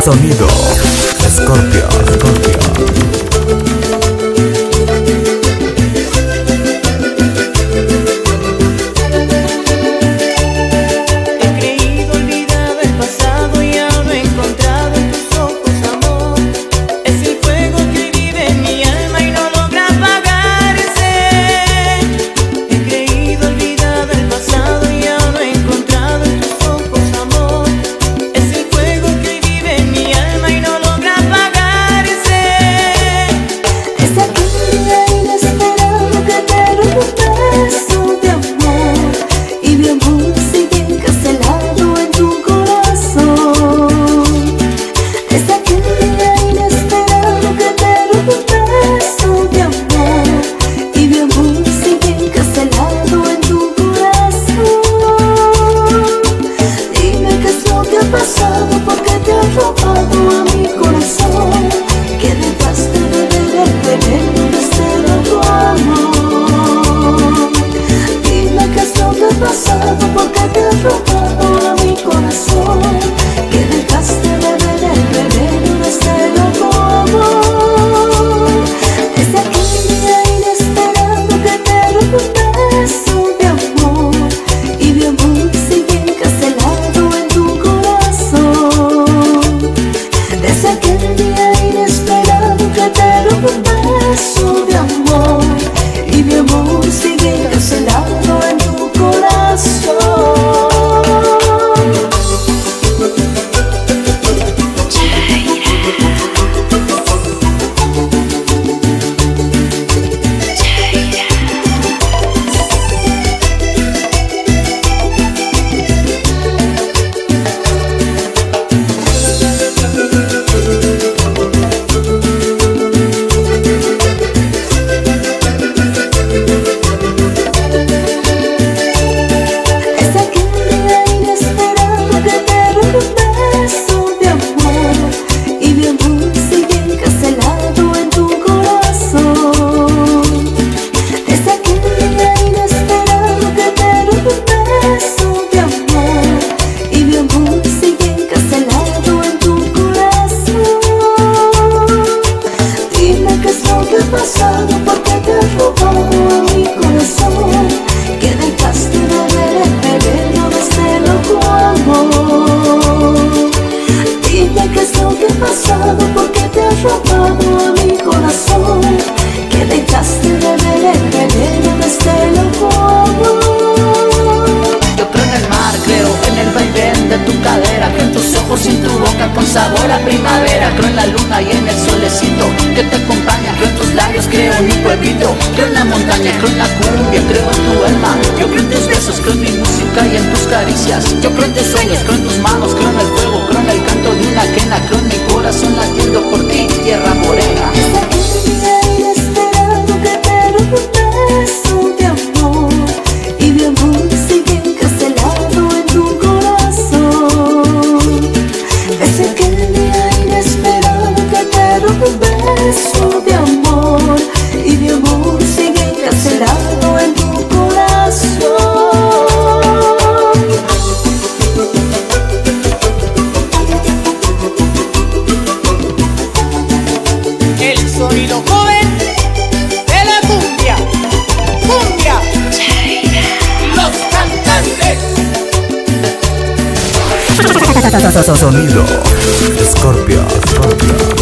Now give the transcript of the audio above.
Sonido. Scorpio, Scorpio. pasado? ¿Por te has robado a mi corazón? Que dejaste de ver el veneno de este. Yo creo en el mar, creo en el vaivén de tu cadera, que en tus ojos y en tu boca con sabor a primavera. Creo en la luna y en el solecito que te acompaña, creo en tus labios, creo en mi pueblito, creo en la montaña, creo en la cumbia, creo en tu alma. Yo creo en tus besos, creo en mi música y en tus caricias. Yo creo en tus sueños, creo en tus manos, creo en el fuego, creo en el canto sonido. Scorpio, Scorpio.